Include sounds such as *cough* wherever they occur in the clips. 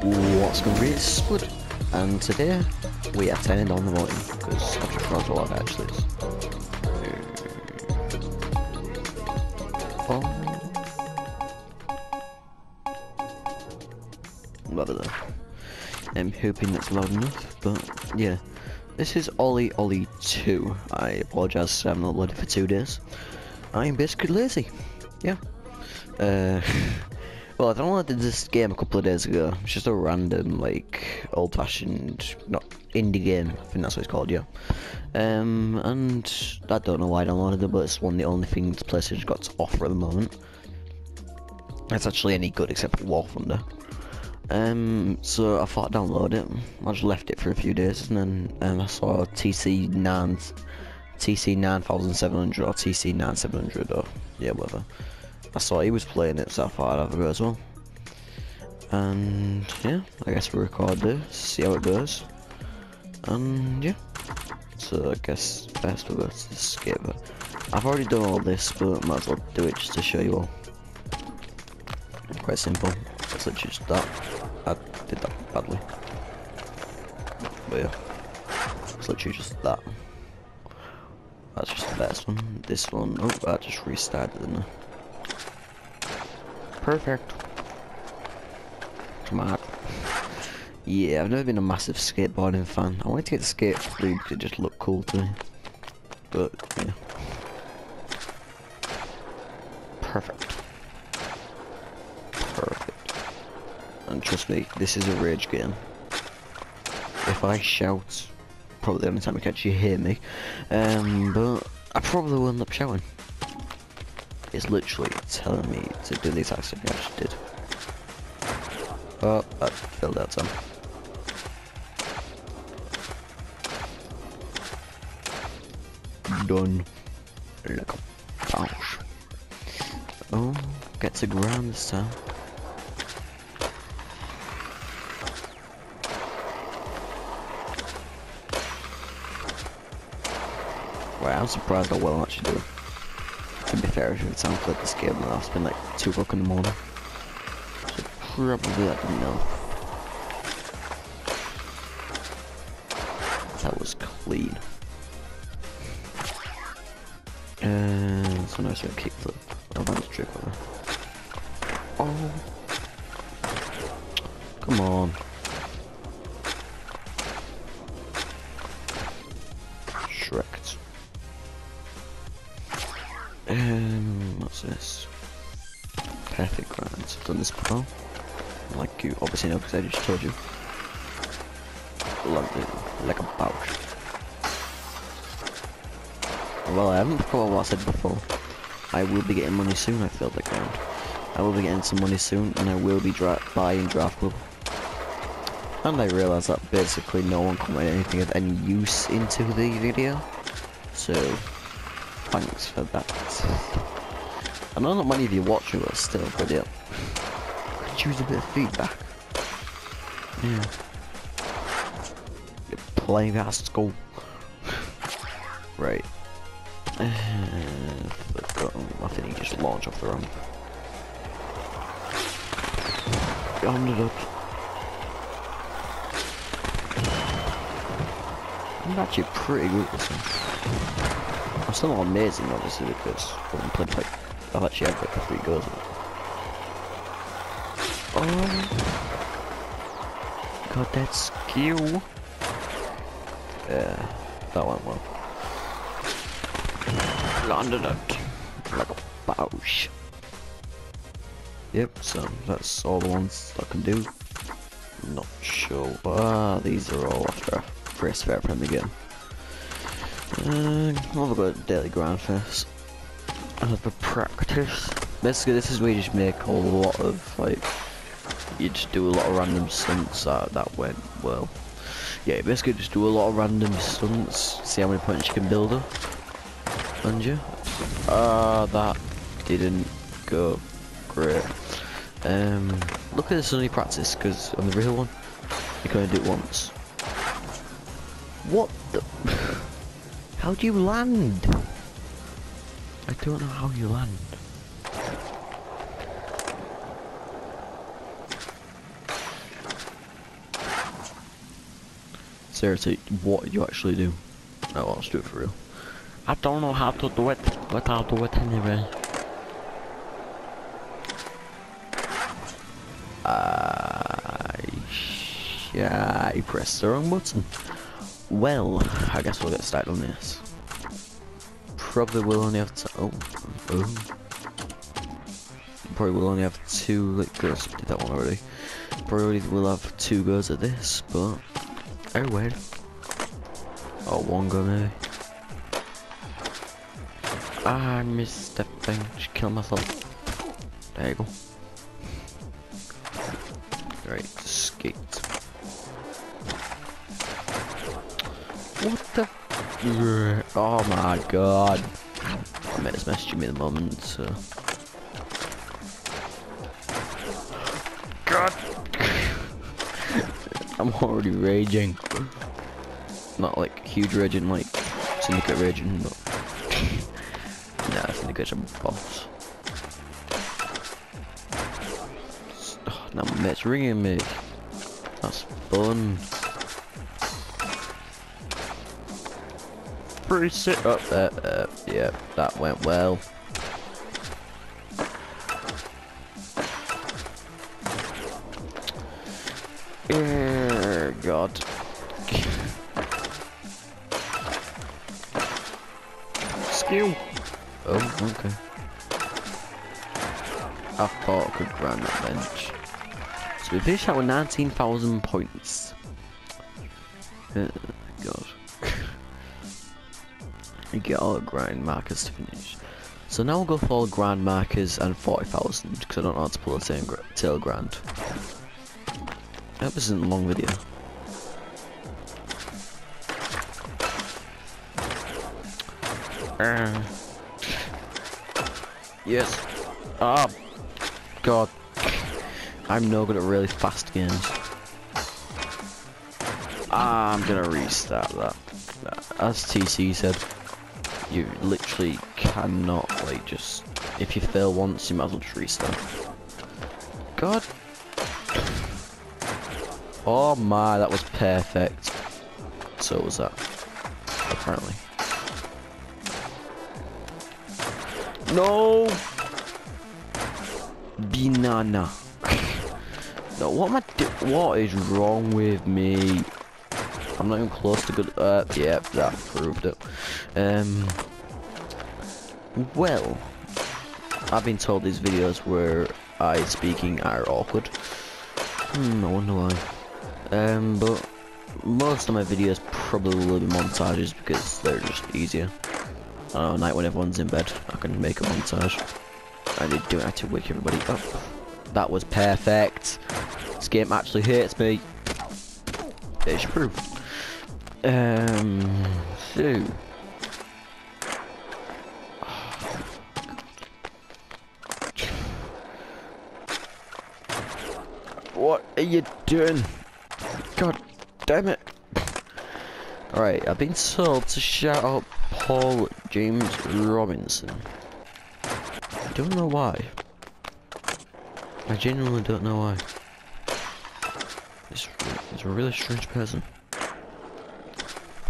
What's going to be Spud? And today we turning on the morning because I've just realised what it actually. Rather. I'm hoping that's loud enough, but yeah. This is OlliOlli 2. I apologise I'm not uploaded for two days. I'm basically lazy. Yeah. Uh, *laughs* well, I downloaded this game a couple of days ago. It's just a random, like, old-fashioned, not indie game. I think that's what it's called, yeah. Um, and I don't know why I downloaded it, but it's one of the only things PlayStation's got to offer at the moment. It's actually any good except for War Thunder. Um, so I thought I'd download it. I just left it for a few days, and then um, I saw TC 9, TC 9700 or TC 9700 or yeah, whatever. I saw he was playing it, so go as well. And yeah, I guess we'll record this, see how it goes. And yeah, so I guess best we'll go to skip it. I've already done all this, but might as well do it just to show you all. Quite simple. It's literally just that. I did that badly. But yeah, it's literally just that. That's just the best one. This one, oh, I just restarted, didn't I? Perfect. Come on. Yeah, I've never been a massive skateboarding fan. I wanted to get the Skate 3 because it just looked cool to me. But, yeah. Perfect. Perfect. And trust me, this is a rage game. If I shout, probably the only time I can actually hear me, um, but I probably will end up shouting is literally telling me to do the exact same thing I just did. Oh, I filled out some. Done. Like a bounce. Oh, get to ground this time. Wow, I'm surprised how well I'm actually doing. To be fair, if it sounds like this game now. It's been like 2 o'clock in the morning. So probably I didn't know. That was clean. And so now it's a kickflip. Oh, that's a trick over. Oh. Come on. Shrek. Um, what's this? Perfect grinds. I've done this before. Like you obviously know because I just told you. Like, like a pouch. Well, I haven't forgot what I said before. I will be getting money soon, I filled the ground. I will be getting some money soon, and I will be dra buying Draft Club. And I realise that basically no one can commented anything of any use into the video. So, thanks for that. I know not many of you watching but still, but yeah. Could use a bit of feedback. Yeah. You're playing at school. right. Uh, I think you just launch off the ramp. Ended up. I'm actually pretty good at this one. I'm still amazing, obviously, because I haven't played like I've actually had like a three goes. Oh, got that skill. Yeah, that went well. Landed it like a bouch. Yep, so that's all the ones I can do. Not sure. Ah, these are all after first fair from the game. Uh, I'll go daily grind first. Another practice. Basically, this is where you just make a lot of like, you just do a lot of random stunts. That that went well. Yeah, basically just do a lot of random stunts. See how many points you can build up. And you. Ah, uh, that didn't go great. Um, look at this only practice because on the real one, you can only do it once. What the? *laughs* How do you land? I don't know how you land. Seriously, what you actually do? No, let's do it for real. I don't know how to do it, but I'll do it anyway. I, yeah, I pressed the wrong button. Well, I guess we'll get started on this. Probably will only have to. Oh, oh. Probably will only have two. Like, girls did that one already. Probably will have two goes at this, but oh well. Oh, one go maybe. Ah, I missed that thing. Just kill myself. There you go. Right, skate. What the? Oh my god. I meant to message me at the moment, so. God! *laughs* I'm already raging. Not like huge raging, like syndicate raging, but. *laughs* nah, syndicate's a boss. Oh, now my Matt's ringing me. That's fun. Pretty sick. Oh, uh, uh, yeah, that went well. Uh, God. Skill. Oh, okay. I thought I could grind that bench. So we finished out with 19,000 points. Uh, God. You get all the grind markers to finish. So now we'll go for all grind markers and 40,000 because I don't know how to pull a tail, gra tail grind. That wasn't a long video. Uh, yes. Ah. God. I'm no good at really fast games. I'm gonna restart that. As TC said, you literally cannot, like, just... If you fail once, you might as well just restart. God. Oh my, that was perfect. So was that. Apparently. No! Banana. *laughs* no, what am I What is wrong with me? I'm not even close to good- Uh, yeah, that proved it. Um... Well... I've been told these videos where I speaking are awkward. Hmm, I wonder why. Um, but most of my videos probably will be montages because they're just easier. I don't know, at night when everyone's in bed, I can make a montage. I need to do it to wake everybody up. That was perfect. This game actually hurts me. It's proof. Um, so. What are you doing? God damn it. Alright, I've been told to shout out Paul James Robinson. I don't know why. I genuinely don't know why. He's, a really strange person.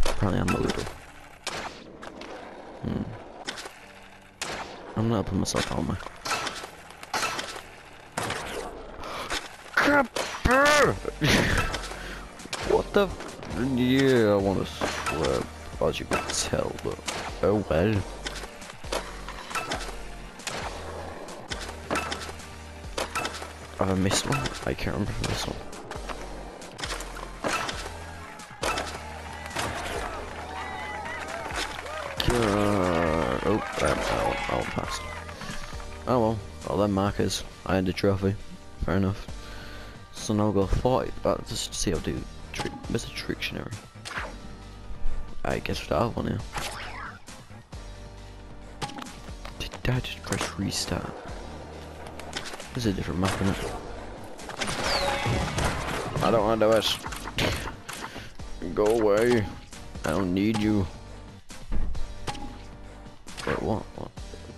Apparently I'm a little. Hmm. I'm not helping myself, am I? *laughs* what the? yeah, I want to swear, as you can tell, but oh well. Have I missed one? I can't remember if I missed one. Uh, oh, um, that one, passed. Oh well, all them markers. I had a trophy. Fair enough. So now we'll go 40. Uh, just see how do. Trick. The Trictionary? I guess we have one here. Did I just press restart? There's a different map in it. I don't want to do it. Go away. I don't need you. Wait, what? What?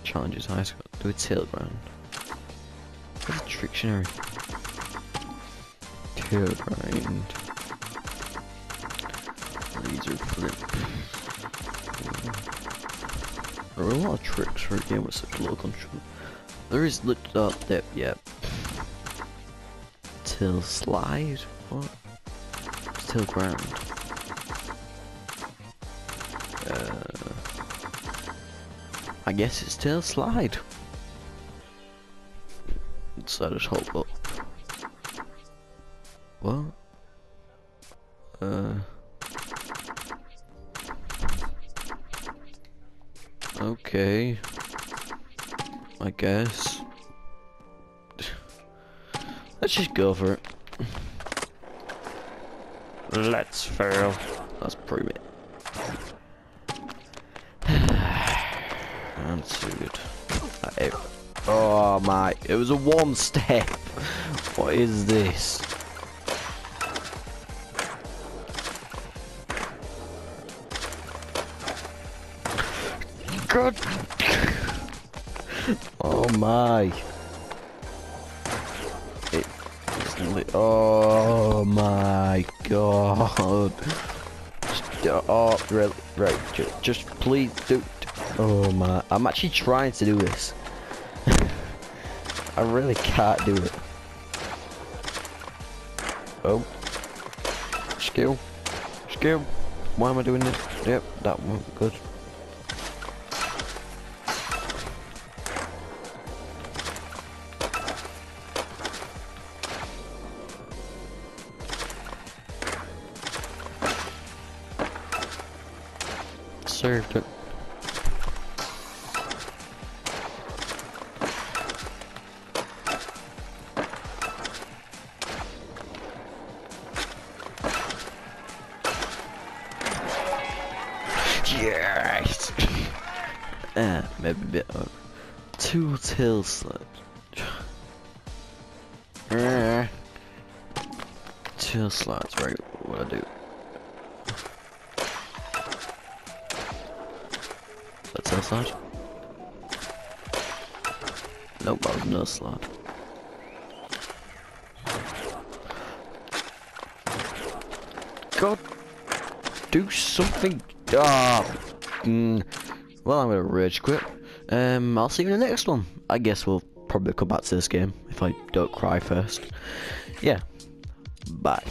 Challenges high school. Do a tail ground. What's a Trictionary? Tail grind. freezer flip. There are a lot of tricks for a game with such low control. There is lit up uh, there, yeah. Till slide? What? Till ground. Uh, I guess it's till slide. So I just hold. What? Uh. Okay. I guess. *laughs* Let's just go for it. Let's fail. Let's prove it. That's *sighs* good. Uh, oh my, it was a one step. *laughs* What is this? My. It, oh my god. Just, oh, really, right, just, just please do. Oh my, I'm actually trying to do this. *laughs* I really can't do it. Oh. Skill. Skill. Why am I doing this? Yep, that one, good. Served it. Yes! uh, maybe a bit of two tail slide. Uh, tail slides, right? What I do? Tail slide? Nope, that was no slide. God, do something. Ah, mm, well, I'm gonna rage quit. Um, I'll see you in the next one. I guess we'll probably come back to this game if I don't cry first. Yeah. Bye.